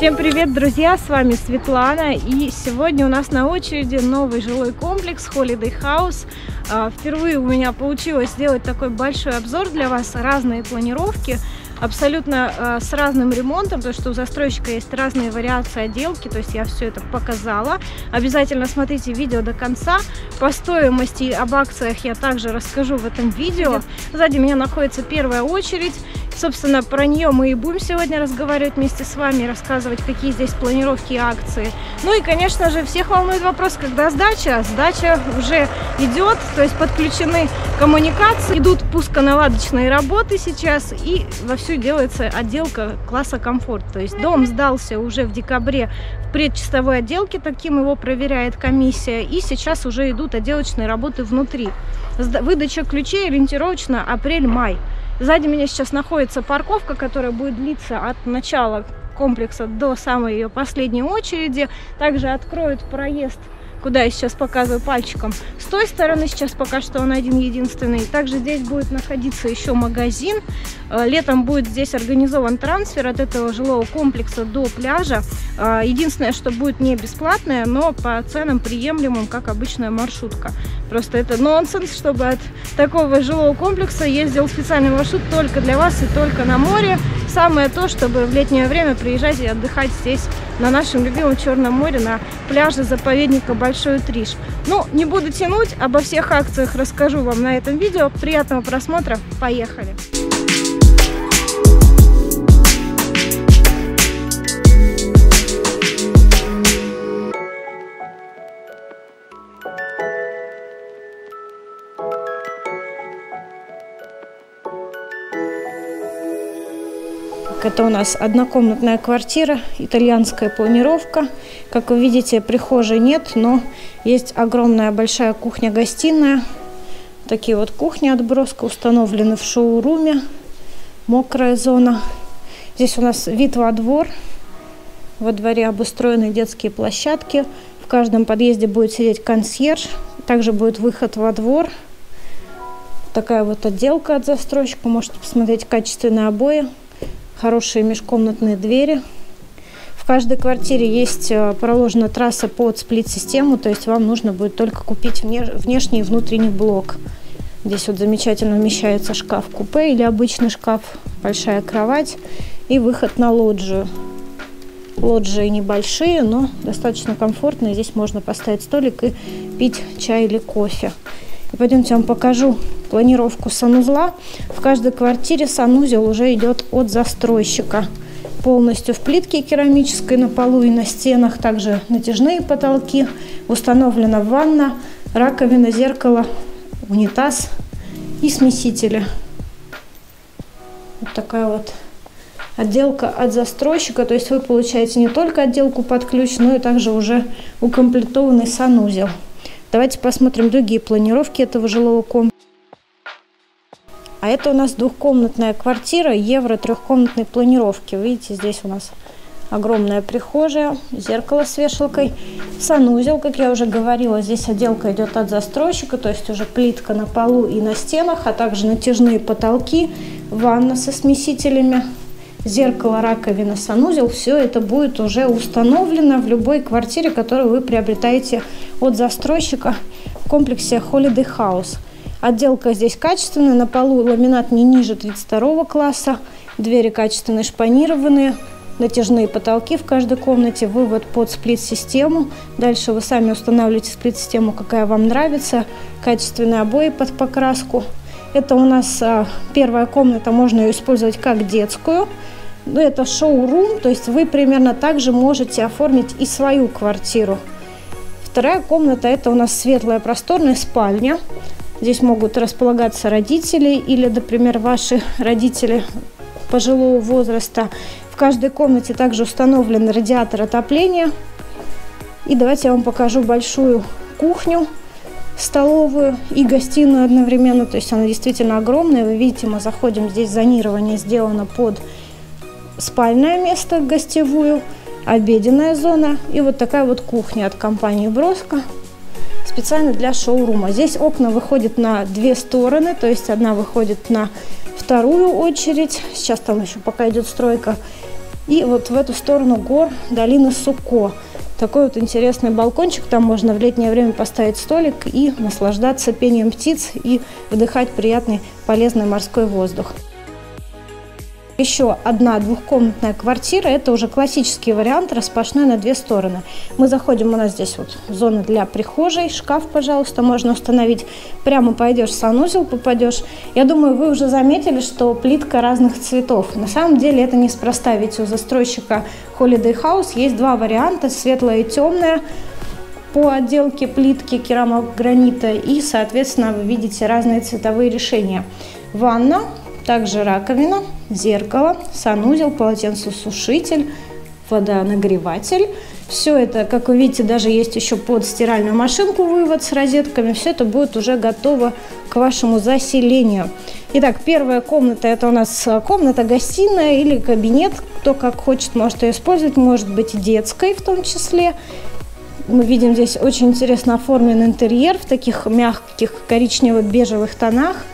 Всем привет, друзья! С вами Светлана. И сегодня у нас на очереди новый жилой комплекс Holiday House. А, впервые у меня получилось сделать такой большой обзор для вас, разные планировки абсолютно э, с разным ремонтом, то что у застройщика есть разные вариации отделки, то есть я все это показала. Обязательно смотрите видео до конца. По стоимости об акциях я также расскажу в этом видео. Сзади меня находится первая очередь. Собственно, про нее мы и будем сегодня разговаривать вместе с вами, рассказывать, какие здесь планировки и акции. Ну и, конечно же, всех волнует вопрос, когда сдача. Сдача уже идет, то есть подключены коммуникации, идут пусконаладочные работы сейчас, и вовсю делается отделка класса комфорт. То есть дом сдался уже в декабре в предчистовой отделке, таким его проверяет комиссия, и сейчас уже идут отделочные работы внутри. Выдача ключей ориентировочно апрель-май. Сзади меня сейчас находится парковка, которая будет длиться от начала комплекса до самой ее последней очереди. Также откроют проезд куда я сейчас показываю пальчиком. С той стороны сейчас пока что он один единственный. Также здесь будет находиться еще магазин. Э, летом будет здесь организован трансфер от этого жилого комплекса до пляжа. Э, единственное, что будет не бесплатное, но по ценам приемлемым, как обычная маршрутка. Просто это нонсенс, чтобы от такого жилого комплекса ездил специальный маршрут только для вас и только на море. Самое то, чтобы в летнее время приезжать и отдыхать здесь, на нашем любимом Черном море, на пляже заповедника Большой Триш. Ну, не буду тянуть, обо всех акциях расскажу вам на этом видео. Приятного просмотра, поехали! Это у нас однокомнатная квартира, итальянская планировка. Как вы видите, прихожей нет, но есть огромная большая кухня-гостиная. Такие вот кухни отброска установлены в шоуруме. Мокрая зона. Здесь у нас вид во двор. Во дворе обустроены детские площадки. В каждом подъезде будет сидеть консьерж. Также будет выход во двор. Такая вот отделка от застройщика. Можете посмотреть качественные обои хорошие межкомнатные двери. В каждой квартире есть э, проложена трасса под сплит-систему, то есть вам нужно будет только купить внешний и внутренний блок. Здесь вот замечательно вмещается шкаф-купе или обычный шкаф, большая кровать и выход на лоджию. Лоджии небольшие, но достаточно комфортные. Здесь можно поставить столик и пить чай или кофе. И пойдемте я вам покажу планировку санузла. В каждой квартире санузел уже идет от застройщика. Полностью в плитке керамической на полу и на стенах. Также натяжные потолки. Установлена ванна, раковина, зеркало, унитаз и смесители. Вот такая вот отделка от застройщика. То есть вы получаете не только отделку под ключ, но и также уже укомплектованный санузел. Давайте посмотрим другие планировки этого жилого комплекса. А это у нас двухкомнатная квартира евро трехкомнатной планировки. Видите, здесь у нас огромная прихожая, зеркало с вешалкой, санузел, как я уже говорила, здесь отделка идет от застройщика, то есть уже плитка на полу и на стенах, а также натяжные потолки, ванна со смесителями, зеркало, раковина, санузел, все это будет уже установлено в любой квартире, которую вы приобретаете от застройщика в комплексе Holiday House. Отделка здесь качественная, на полу ламинат не ниже 32 класса, двери качественные шпанированные, натяжные потолки в каждой комнате, вывод под сплит-систему. Дальше вы сами устанавливаете сплит-систему, какая вам нравится, качественные обои под покраску – это у нас а, первая комната, можно ее использовать как детскую. Но ну, это шоу-рум, то есть вы примерно так же можете оформить и свою квартиру. Вторая комната – это у нас светлая просторная спальня. Здесь могут располагаться родители или, например, ваши родители пожилого возраста. В каждой комнате также установлен радиатор отопления. И давайте я вам покажу большую кухню столовую и гостиную одновременно. То есть она действительно огромная. Вы видите, мы заходим, здесь зонирование сделано под спальное место, гостевую, обеденная зона и вот такая вот кухня от компании Броско специально для шоурума. Здесь окна выходят на две стороны, то есть одна выходит на вторую очередь. Сейчас там еще пока идет стройка. И вот в эту сторону гор долина Суко. Такой вот интересный балкончик. Там можно в летнее время поставить столик и наслаждаться пением птиц и вдыхать приятный полезный морской воздух. Еще одна двухкомнатная квартира. Это уже классический вариант, распашной на две стороны. Мы заходим, у нас здесь вот зона для прихожей, шкаф, пожалуйста, можно установить. Прямо пойдешь в санузел, попадешь. Я думаю, вы уже заметили, что плитка разных цветов. На самом деле это неспроста, ведь у застройщика Holiday House есть два варианта, светлая и темная по отделке плитки керамогранита и, соответственно, вы видите разные цветовые решения. Ванна также раковина, зеркало, санузел, полотенцесушитель, водонагреватель. Все это, как вы видите, даже есть еще под стиральную машинку вывод с розетками. Все это будет уже готово к вашему заселению. Итак, первая комната – это у нас комната-гостиная или кабинет. Кто как хочет, может ее использовать. Может быть детской в том числе. Мы видим здесь очень интересно оформленный интерьер в таких мягких коричнево-бежевых тонах –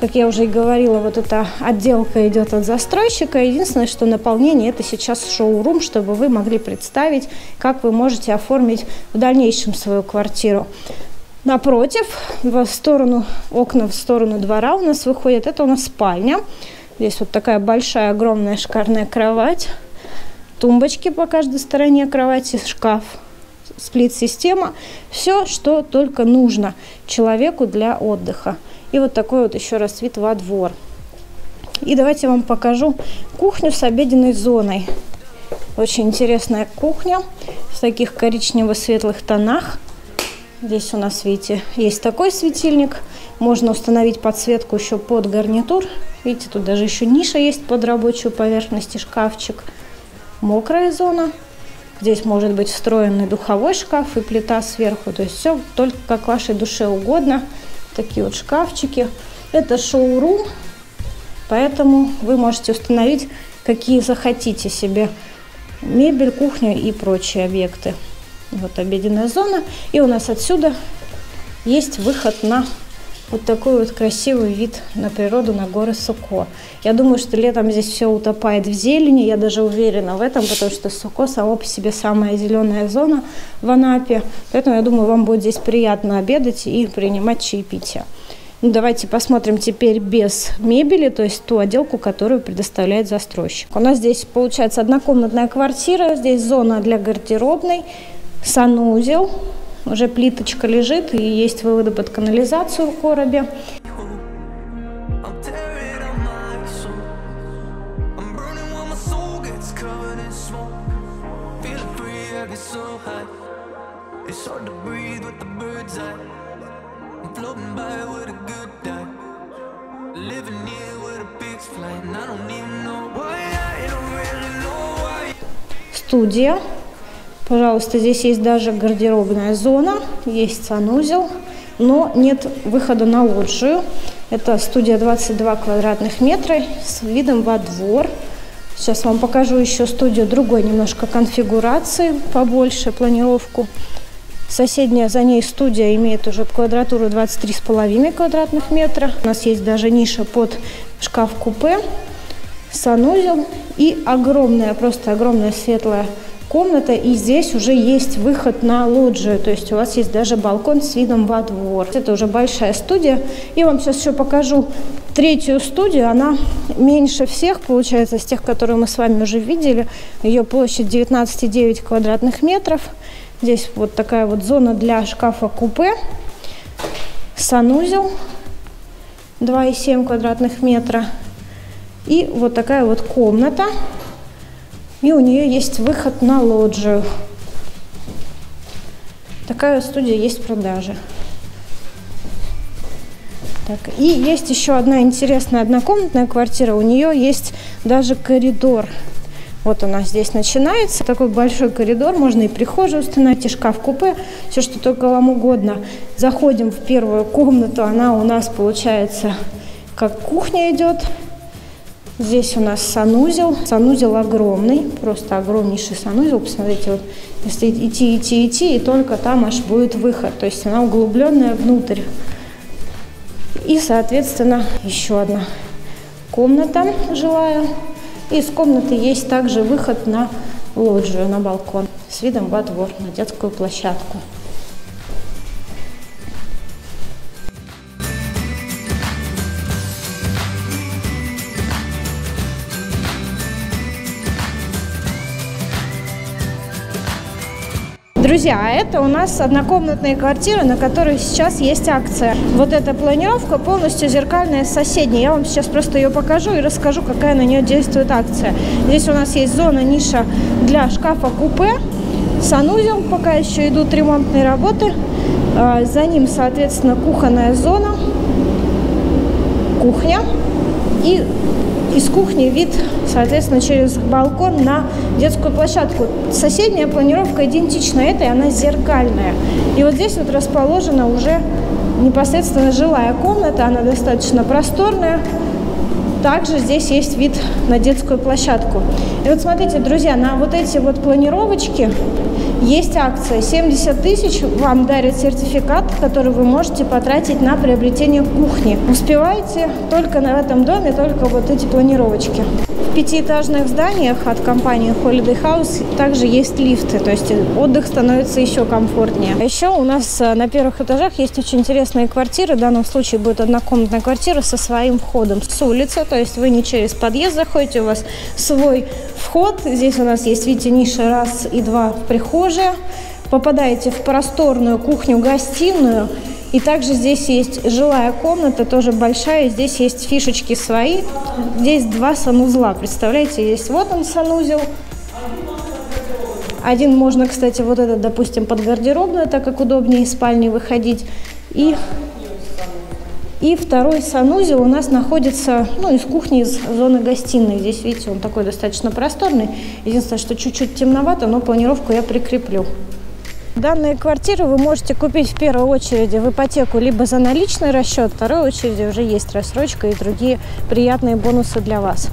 как я уже и говорила, вот эта отделка идет от застройщика. Единственное, что наполнение это сейчас шоу-рум, чтобы вы могли представить, как вы можете оформить в дальнейшем свою квартиру. Напротив, в сторону, окна в сторону двора у нас выходят, это у нас спальня. Здесь вот такая большая, огромная, шикарная кровать. Тумбочки по каждой стороне кровати, шкаф, сплит-система. Все, что только нужно человеку для отдыха. И вот такой вот еще раз вид во двор. И давайте я вам покажу кухню с обеденной зоной. Очень интересная кухня в таких коричнево-светлых тонах. Здесь у нас, видите, есть такой светильник. Можно установить подсветку еще под гарнитур. Видите, тут даже еще ниша есть под рабочую поверхность и шкафчик. Мокрая зона. Здесь может быть встроенный духовой шкаф и плита сверху. То есть все только как вашей душе угодно такие вот шкафчики. Это шоу-рум, поэтому вы можете установить, какие захотите себе мебель, кухню и прочие объекты. Вот обеденная зона. И у нас отсюда есть выход на вот такой вот красивый вид на природу, на горы Суко. Я думаю, что летом здесь все утопает в зелени, я даже уверена в этом, потому что Суко само по себе самая зеленая зона в Анапе. Поэтому я думаю, вам будет здесь приятно обедать и принимать чаепитие. Ну, давайте посмотрим теперь без мебели, то есть ту отделку, которую предоставляет застройщик. У нас здесь получается однокомнатная квартира, здесь зона для гардеробной, санузел, уже плиточка лежит и есть выводы под канализацию в коробе. Студия Пожалуйста, здесь есть даже гардеробная зона, есть санузел, но нет выхода на лоджию. Это студия 22 квадратных метра с видом во двор. Сейчас вам покажу еще студию другой немножко конфигурации, побольше планировку. Соседняя за ней студия имеет уже квадратуру 23,5 квадратных метра. У нас есть даже ниша под шкаф-купе, санузел и огромная, просто огромная светлая комната, и здесь уже есть выход на лоджию, то есть у вас есть даже балкон с видом во двор. Это уже большая студия. И вам сейчас еще покажу третью студию, она меньше всех, получается, из тех, которые мы с вами уже видели. Ее площадь 19,9 квадратных метров. Здесь вот такая вот зона для шкафа-купе, санузел 2,7 квадратных метра. И вот такая вот комната и у нее есть выход на лоджию. Такая студия есть в продаже. Так, и есть еще одна интересная однокомнатная квартира. У нее есть даже коридор. Вот у нас здесь начинается такой большой коридор. Можно и прихожую установить, и шкаф-купе, все, что только вам угодно. Заходим в первую комнату. Она у нас получается как кухня идет. Здесь у нас санузел. Санузел огромный, просто огромнейший санузел. Посмотрите, вот если идти, идти, идти, и только там аж будет выход. То есть она углубленная внутрь. И, соответственно, еще одна комната жилая. И из комнаты есть также выход на лоджию, на балкон с видом во двор, на детскую площадку. Друзья, а это у нас однокомнатные квартиры, на которые сейчас есть акция. Вот эта планировка полностью зеркальная с соседней. Я вам сейчас просто ее покажу и расскажу, какая на нее действует акция. Здесь у нас есть зона ниша для шкафа-купе, санузел, пока еще идут ремонтные работы. А, за ним, соответственно, кухонная зона, кухня и из кухни вид, соответственно, через балкон на детскую площадку. Соседняя планировка идентична этой, она зеркальная. И вот здесь вот расположена уже непосредственно жилая комната, она достаточно просторная. Также здесь есть вид на детскую площадку. И вот смотрите, друзья, на вот эти вот планировочки есть акция. 70 тысяч вам дарят сертификат, который вы можете потратить на приобретение кухни. Успеваете только на этом доме, только вот эти планировочки. В пятиэтажных зданиях от компании Holiday House также есть лифты, то есть отдых становится еще комфортнее. А еще у нас э, на первых этажах есть очень интересные квартиры. В данном случае будет однокомнатная квартира со своим входом с улицы, то есть вы не через подъезд заходите, у вас свой вход. Здесь у нас есть, видите, ниша раз и два в прихожая. Попадаете в просторную кухню-гостиную. И также здесь есть жилая комната, тоже большая. Здесь есть фишечки свои. Здесь два санузла. Представляете, есть вот он санузел. Один можно, кстати, вот этот, допустим, под гардеробную, так как удобнее из спальни выходить. И и второй санузел у нас находится ну, из кухни, из зоны гостиной. Здесь, видите, он такой достаточно просторный. Единственное, что чуть-чуть темновато, но планировку я прикреплю. Данные квартиры вы можете купить в первой очереди в ипотеку либо за наличный расчет, в второй очереди уже есть рассрочка и другие приятные бонусы для вас.